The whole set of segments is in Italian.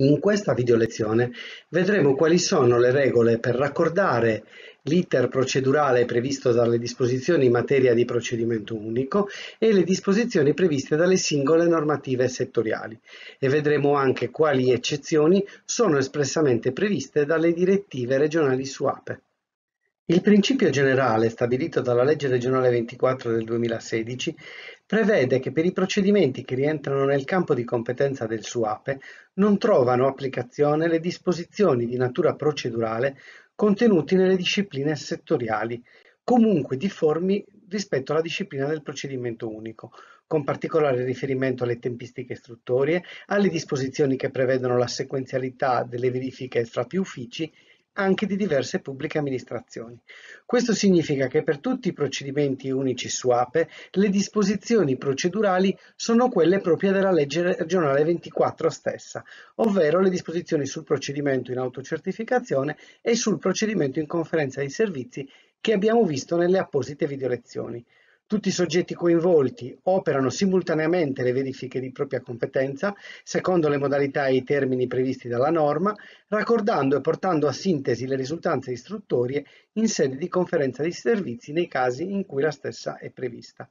In questa videolezione vedremo quali sono le regole per raccordare l'iter procedurale previsto dalle disposizioni in materia di procedimento unico e le disposizioni previste dalle singole normative settoriali e vedremo anche quali eccezioni sono espressamente previste dalle direttive regionali su APE. Il principio generale stabilito dalla legge regionale 24 del 2016 prevede che per i procedimenti che rientrano nel campo di competenza del SUAPE non trovano applicazione le disposizioni di natura procedurale contenuti nelle discipline settoriali, comunque difformi rispetto alla disciplina del procedimento unico, con particolare riferimento alle tempistiche istruttorie, alle disposizioni che prevedono la sequenzialità delle verifiche fra più uffici anche di diverse pubbliche amministrazioni. Questo significa che per tutti i procedimenti unici su APE le disposizioni procedurali sono quelle proprie della legge regionale 24 stessa, ovvero le disposizioni sul procedimento in autocertificazione e sul procedimento in conferenza di servizi che abbiamo visto nelle apposite videolezioni. Tutti i soggetti coinvolti operano simultaneamente le verifiche di propria competenza, secondo le modalità e i termini previsti dalla norma, raccordando e portando a sintesi le risultanze istruttorie in sede di conferenza di servizi nei casi in cui la stessa è prevista.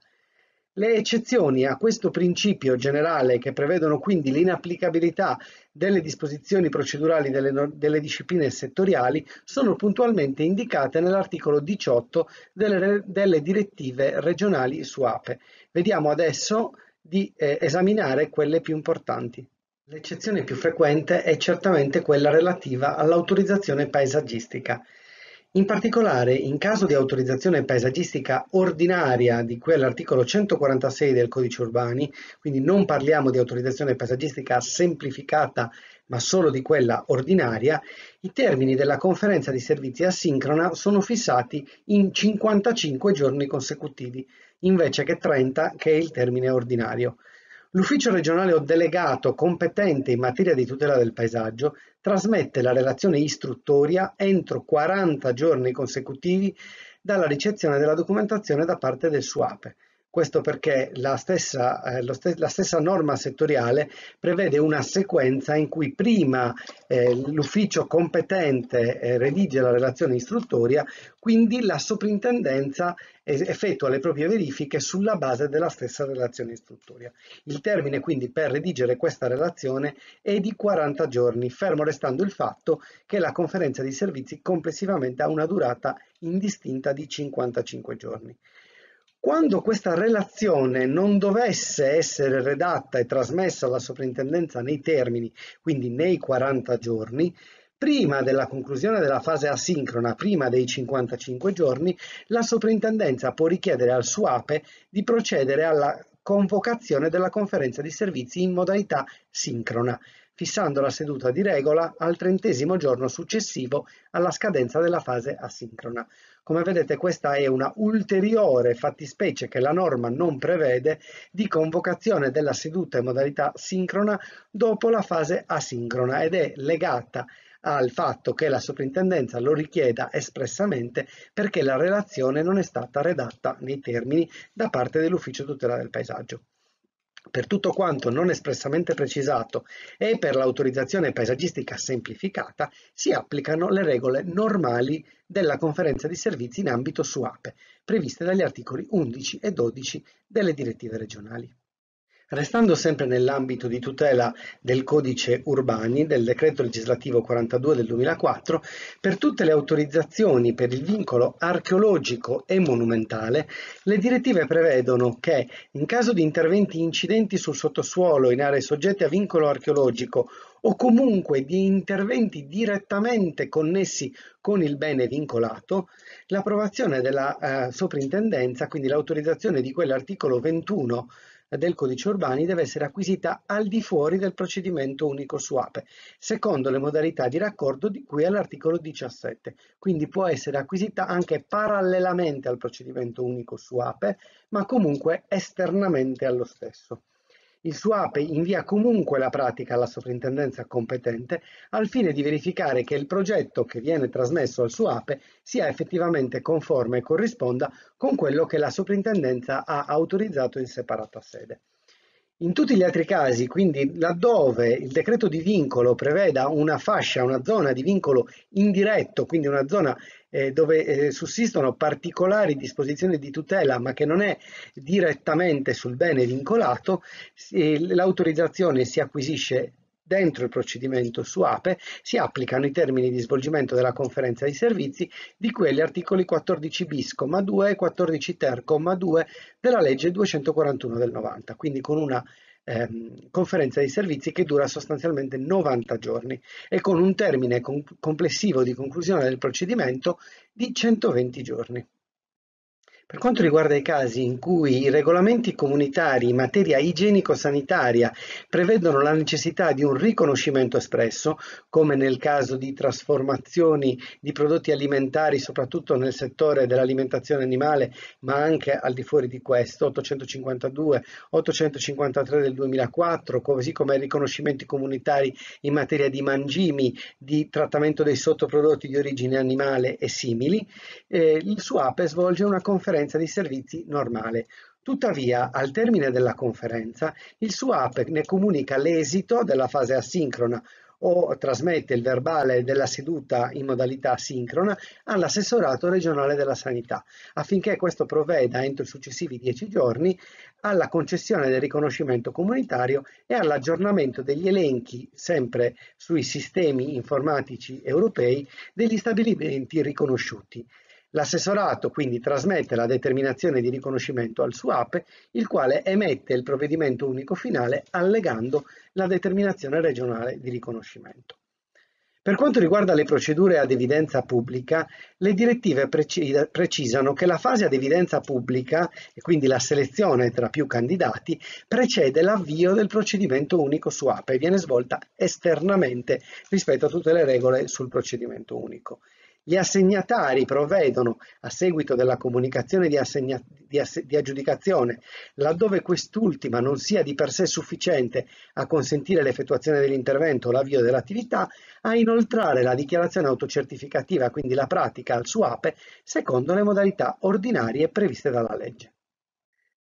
Le eccezioni a questo principio generale che prevedono quindi l'inapplicabilità delle disposizioni procedurali delle, delle, discipline settoriali sono puntualmente indicate nell'articolo 18 delle, delle, direttive regionali su APE. Vediamo adesso di eh, esaminare quelle più importanti. L'eccezione più frequente è certamente quella relativa all'autorizzazione paesaggistica. In particolare, in caso di autorizzazione paesaggistica ordinaria di cui all'articolo 146 del Codice Urbani, quindi non parliamo di autorizzazione paesaggistica semplificata ma solo di quella ordinaria, i termini della conferenza di servizi asincrona sono fissati in 55 giorni consecutivi, invece che 30 che è il termine ordinario. L'ufficio regionale o delegato competente in materia di tutela del paesaggio trasmette la relazione istruttoria entro 40 giorni consecutivi dalla ricezione della documentazione da parte del SUAPE. Questo perché la stessa, eh, st la stessa, norma settoriale prevede una sequenza in cui prima eh, l'ufficio competente eh, redige la relazione istruttoria, quindi la soprintendenza effettua le proprie verifiche sulla base della stessa relazione istruttoria. Il termine quindi per redigere questa relazione è di 40 giorni, fermo restando il fatto che la conferenza di servizi complessivamente ha una durata indistinta di 55 giorni. Quando questa relazione non dovesse essere redatta e trasmessa alla soprintendenza nei termini, quindi nei 40 giorni, prima della conclusione della fase asincrona, prima dei 55 giorni, la soprintendenza può richiedere al SUAPE di procedere alla convocazione della conferenza di servizi in modalità sincrona, fissando la seduta di regola al trentesimo giorno successivo alla scadenza della fase asincrona. Come vedete questa è una ulteriore fattispecie che la norma non prevede di convocazione della seduta in modalità sincrona dopo la fase asincrona ed è legata al fatto che la soprintendenza lo richieda espressamente perché la relazione non è stata redatta nei termini da parte dell'ufficio tutela del paesaggio. Per tutto quanto non espressamente precisato e per l'autorizzazione paesaggistica semplificata si applicano le regole normali della conferenza di servizi in ambito SUAPE, previste dagli articoli 11 e 12 delle direttive regionali. Restando sempre nell'ambito di tutela del codice urbani del decreto legislativo 42 del 2004, per tutte le autorizzazioni per il vincolo archeologico e monumentale, le direttive prevedono che in caso di interventi incidenti sul sottosuolo in aree soggette a vincolo archeologico o comunque di interventi direttamente connessi con il bene vincolato, l'approvazione della eh, soprintendenza, quindi l'autorizzazione di quell'articolo 21 del codice urbani deve essere acquisita al di fuori del procedimento unico su APE, secondo le modalità di raccordo di cui all'articolo 17. Quindi può essere acquisita anche parallelamente al procedimento unico su APE, ma comunque esternamente allo stesso. Il SUAPE invia comunque la pratica alla soprintendenza competente al fine di verificare che il progetto che viene trasmesso al SUAPE sia effettivamente conforme e corrisponda con quello che la soprintendenza ha autorizzato in separata sede. In tutti gli altri casi, quindi laddove il decreto di vincolo preveda una fascia, una zona di vincolo indiretto, quindi una zona eh, dove eh, sussistono particolari disposizioni di tutela ma che non è direttamente sul bene vincolato, l'autorizzazione si acquisisce dentro il procedimento su APE si applicano i termini di svolgimento della conferenza di servizi di cui agli articoli 14 bis, 2 e 14 ter, 2 della legge 241 del 90, quindi con una ehm, conferenza di servizi che dura sostanzialmente 90 giorni e con un termine complessivo di conclusione del procedimento di 120 giorni. Per quanto riguarda i casi in cui i regolamenti comunitari in materia igienico-sanitaria prevedono la necessità di un riconoscimento espresso, come nel caso di trasformazioni di prodotti alimentari, soprattutto nel settore dell'alimentazione animale, ma anche al di fuori di questo, 852, 853 del 2004, così come riconoscimenti comunitari in materia di mangimi, di trattamento dei sottoprodotti di origine animale e simili, eh, il SUAPE svolge una conferenza conferenza di servizi normale. Tuttavia, al termine della conferenza, il SUAP ne comunica l'esito della fase asincrona o trasmette il verbale della seduta in modalità sincrona all'assessorato regionale della sanità, affinché questo provveda entro i successivi dieci giorni alla concessione del riconoscimento comunitario e all'aggiornamento degli elenchi, sempre sui sistemi informatici europei, degli stabilimenti riconosciuti. L'assessorato quindi trasmette la determinazione di riconoscimento al SUAPE, il quale emette il provvedimento unico finale allegando la determinazione regionale di riconoscimento. Per quanto riguarda le procedure ad evidenza pubblica, le direttive precisano che la fase ad evidenza pubblica, e quindi la selezione tra più candidati, precede l'avvio del procedimento unico SUAPE e viene svolta esternamente rispetto a tutte le regole sul procedimento unico. Gli assegnatari provvedono, a seguito della comunicazione di, di, di aggiudicazione, laddove quest'ultima non sia di per sé sufficiente a consentire l'effettuazione dell'intervento o l'avvio dell'attività, a inoltrare la dichiarazione autocertificativa, quindi la pratica al SUAPE, secondo le modalità ordinarie previste dalla legge.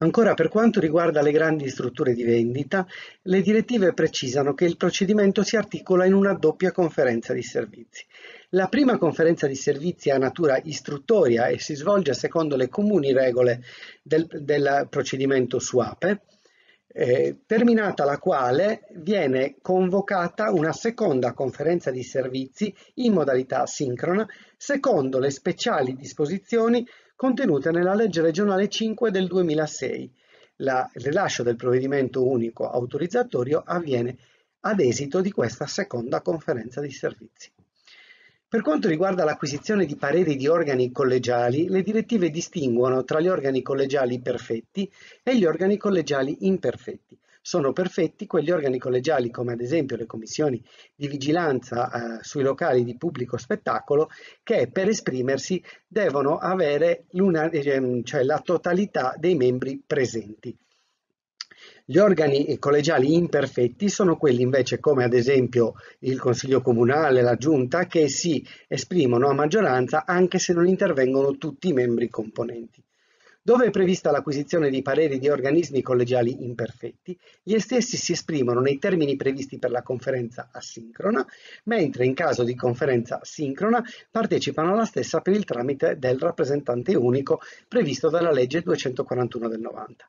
Ancora per quanto riguarda le grandi strutture di vendita, le direttive precisano che il procedimento si articola in una doppia conferenza di servizi. La prima conferenza di servizi ha natura istruttoria e si svolge secondo le comuni regole del, del procedimento SUAPE, eh, terminata la quale viene convocata una seconda conferenza di servizi in modalità sincrona secondo le speciali disposizioni contenute nella legge regionale 5 del 2006. La, il rilascio del provvedimento unico autorizzatorio avviene ad esito di questa seconda conferenza di servizi. Per quanto riguarda l'acquisizione di pareri di organi collegiali, le direttive distinguono tra gli organi collegiali perfetti e gli organi collegiali imperfetti. Sono perfetti quegli organi collegiali come ad esempio le commissioni di vigilanza eh, sui locali di pubblico spettacolo che per esprimersi devono avere ehm, cioè la totalità dei membri presenti. Gli organi collegiali imperfetti sono quelli invece come ad esempio il Consiglio Comunale, la Giunta, che si esprimono a maggioranza anche se non intervengono tutti i membri componenti. Dove è prevista l'acquisizione di pareri di organismi collegiali imperfetti, gli stessi si esprimono nei termini previsti per la conferenza asincrona, mentre in caso di conferenza sincrona partecipano alla stessa per il tramite del rappresentante unico previsto dalla legge 241 del 90.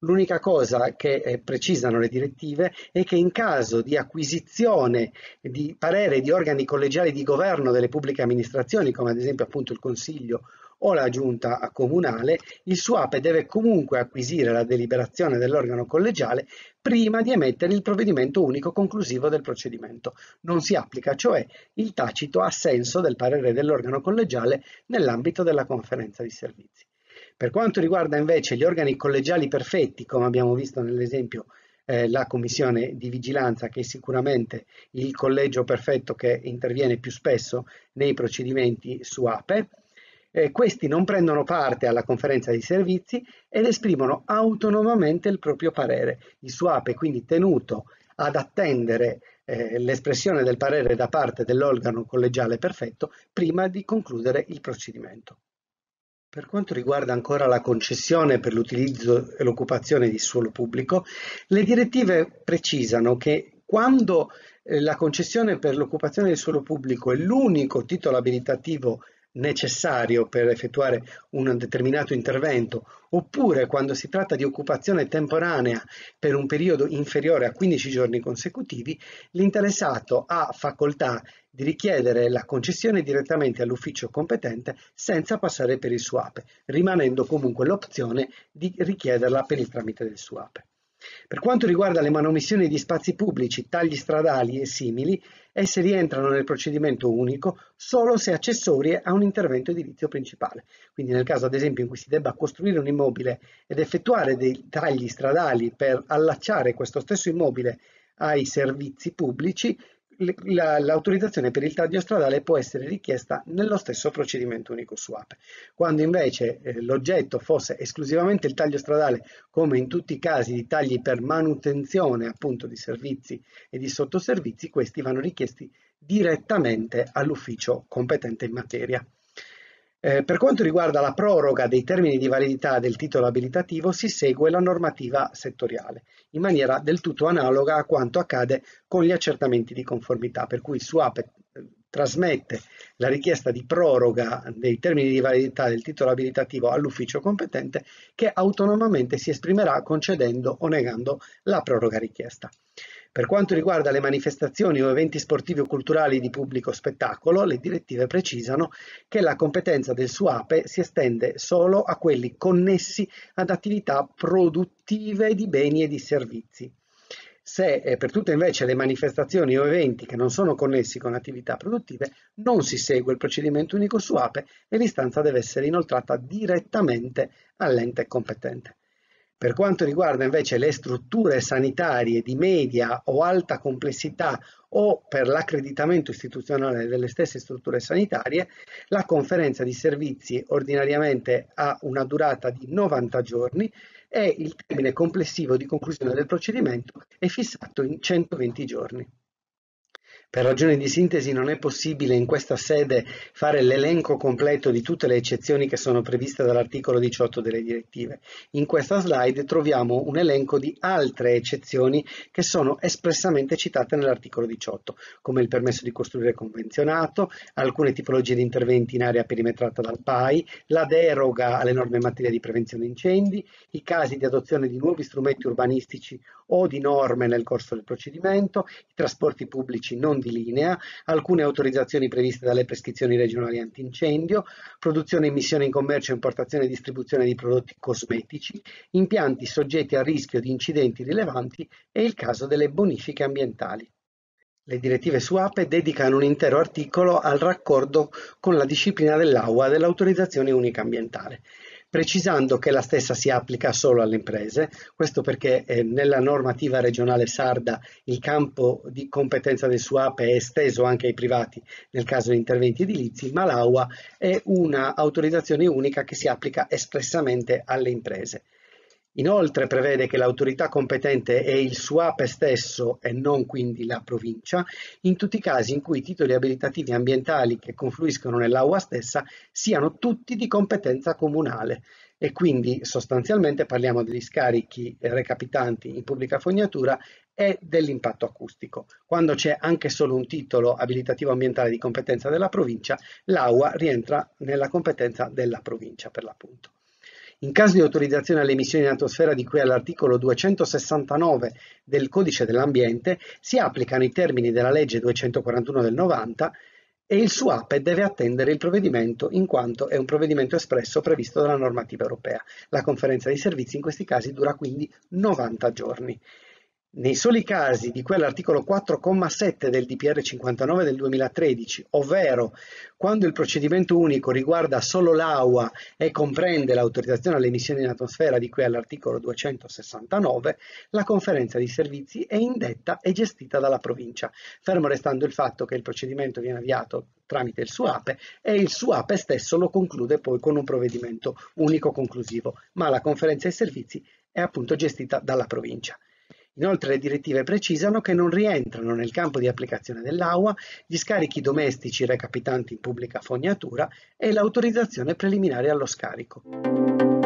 L'unica cosa che eh, precisano le direttive è che in caso di acquisizione di parere di organi collegiali di governo delle pubbliche amministrazioni, come ad esempio appunto il Consiglio o la giunta comunale, il SUAPE deve comunque acquisire la deliberazione dell'organo collegiale prima di emettere il provvedimento unico conclusivo del procedimento. Non si applica cioè il tacito assenso del parere dell'organo collegiale nell'ambito della conferenza di servizi. Per quanto riguarda invece gli organi collegiali perfetti, come abbiamo visto nell'esempio eh, la commissione di vigilanza, che è sicuramente il collegio perfetto che interviene più spesso nei procedimenti su APE, eh, questi non prendono parte alla conferenza di servizi ed esprimono autonomamente il proprio parere. Il SUAPE è quindi tenuto ad attendere eh, l'espressione del parere da parte dell'organo collegiale perfetto prima di concludere il procedimento. Per quanto riguarda ancora la concessione per l'utilizzo e l'occupazione di suolo pubblico, le direttive precisano che quando eh, la concessione per l'occupazione del suolo pubblico è l'unico titolo abilitativo necessario per effettuare un determinato intervento, oppure quando si tratta di occupazione temporanea per un periodo inferiore a 15 giorni consecutivi, l'interessato ha facoltà di richiedere la concessione direttamente all'ufficio competente senza passare per il SUAPE, rimanendo comunque l'opzione di richiederla per il tramite del SUAPE. Per quanto riguarda le manomissioni di spazi pubblici, tagli stradali e simili, esse rientrano nel procedimento unico solo se accessorie a un intervento edilizio principale. Quindi nel caso ad esempio in cui si debba costruire un immobile ed effettuare dei tagli stradali per allacciare questo stesso immobile ai servizi pubblici, l'autorizzazione per il taglio stradale può essere richiesta nello stesso procedimento unico SUAPE. Quando invece eh, l'oggetto fosse esclusivamente il taglio stradale, come in tutti i casi di tagli per manutenzione appunto di servizi e di sottoservizi, questi vanno richiesti direttamente all'ufficio competente in materia. Eh, per quanto riguarda la proroga dei termini di validità del titolo abilitativo si segue la normativa settoriale, in maniera del tutto analoga a quanto accade con gli accertamenti di conformità, per cui il SUAP eh, trasmette la richiesta di proroga dei termini di validità del titolo abilitativo all'ufficio competente che autonomamente si esprimerà concedendo o negando la proroga richiesta. Per quanto riguarda le manifestazioni o eventi sportivi o culturali di pubblico spettacolo, le direttive precisano che la competenza del SUAPE si estende solo a quelli connessi ad attività produttive di beni e di servizi. Se per tutte invece le manifestazioni o eventi che non sono connessi con attività produttive non si segue il procedimento unico SUAPE e l'istanza deve essere inoltrata direttamente all'ente competente. Per quanto riguarda invece le strutture sanitarie di media o alta complessità o per l'accreditamento istituzionale delle stesse strutture sanitarie, la conferenza di servizi ordinariamente ha una durata di 90 giorni e il termine complessivo di conclusione del procedimento è fissato in 120 giorni. Per ragioni di sintesi non è possibile in questa sede fare l'elenco completo di tutte le eccezioni che sono previste dall'articolo 18 delle direttive. In questa slide troviamo un elenco di altre eccezioni che sono espressamente citate nell'articolo 18, come il permesso di costruire convenzionato, alcune tipologie di interventi in area perimetrata dal PAI, la deroga alle norme in materia di prevenzione incendi, i casi di adozione di nuovi strumenti urbanistici o di norme nel corso del procedimento, i trasporti pubblici non di linea, alcune autorizzazioni previste dalle prescrizioni regionali antincendio, produzione, emissione in commercio, importazione e distribuzione di prodotti cosmetici, impianti soggetti a rischio di incidenti rilevanti e il caso delle bonifiche ambientali. Le direttive SUAPE dedicano un intero articolo al raccordo con la disciplina dell'AUA dell'autorizzazione unica ambientale precisando che la stessa si applica solo alle imprese, questo perché eh, nella normativa regionale sarda il campo di competenza del SUAPE è esteso anche ai privati nel caso di interventi edilizi, ma l'AUA è un'autorizzazione unica che si applica espressamente alle imprese. Inoltre prevede che l'autorità competente è il SUAPE stesso e non quindi la provincia, in tutti i casi in cui i titoli abilitativi ambientali che confluiscono nell'AUA stessa siano tutti di competenza comunale e quindi sostanzialmente parliamo degli scarichi recapitanti in pubblica fognatura e dell'impatto acustico. Quando c'è anche solo un titolo abilitativo ambientale di competenza della provincia, l'AUA rientra nella competenza della provincia per l'appunto. In caso di autorizzazione alle emissioni in atmosfera di cui all'articolo 269 del Codice dell'Ambiente, si applicano i termini della legge 241 del 90 e il SUAPE deve attendere il provvedimento in quanto è un provvedimento espresso previsto dalla normativa europea. La conferenza dei servizi in questi casi dura quindi 90 giorni. Nei soli casi di cui all'articolo 4,7 del DPR 59 del 2013, ovvero quando il procedimento unico riguarda solo l'AUA e comprende l'autorizzazione alle emissioni in atmosfera di cui all'articolo 269, la conferenza di servizi è indetta e gestita dalla provincia, fermo restando il fatto che il procedimento viene avviato tramite il SUAPE e il SUAPE stesso lo conclude poi con un provvedimento unico conclusivo, ma la conferenza dei servizi è appunto gestita dalla provincia. Inoltre le direttive precisano che non rientrano nel campo di applicazione dell'AUA gli scarichi domestici recapitanti in pubblica fognatura e l'autorizzazione preliminare allo scarico.